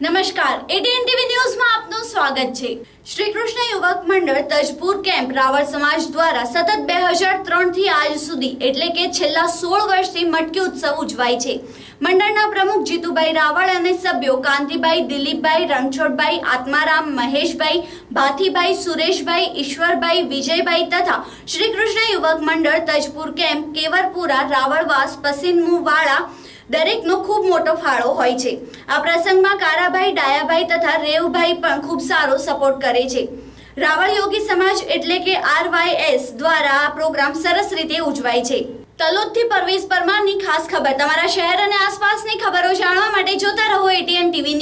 નમસ્કાર. ATN TV ન્યૂઝમાં આપનું સ્વાગત છે. શ્રી કૃષ્ણ યુવક મંડળ તજપુર કેમ્પ રાવળ સમાજ દ્વારા સતત બે હજાર ત્રણથી આજ સુધી, એટલે કે છેલ્લા સોળ વર્ષથી મટકી ઉત્સવ ઉજવાય છે. મંડળના પ્રમુખ જીતુભાઈ રાવળ અને સભ્યો કાંતિભાઈ, દિલીપભાઈ, રણછોડભાઈ, આત્મારામ, મહેશભાઈ, ભાથીભાઈ, સુરેશભાઈ, ઈશ્વરભાઈ, વિજયભાઈ તથા શ્રી કૃષ્ણ યુવક મંડળ તજપુર કેમ્પ કેવરપુરા, રાવળવાસ, પસીનમુવાળા દરેકનો ખૂબ મોટો ફાળો હોય છે. આ પ્રસંગમાં કારાભાઈ, ડાયાભાઈ તથા રેવભાઈ પણ ખૂબ સારો સપોર્ટ કરે છે. રાવળ યોગી સમાજ એટલે કે આરવાયએસ દ્વારા આ પ્રોગ્રામ સરસ રીતે ઉજવાય છે. તલોદથી પરવેશ પરમારની ખાસ ખબર. તમારા શહેર અને આસપાસની ખબરો જાણવા માટે જોતા રહો એટીએન ટીવી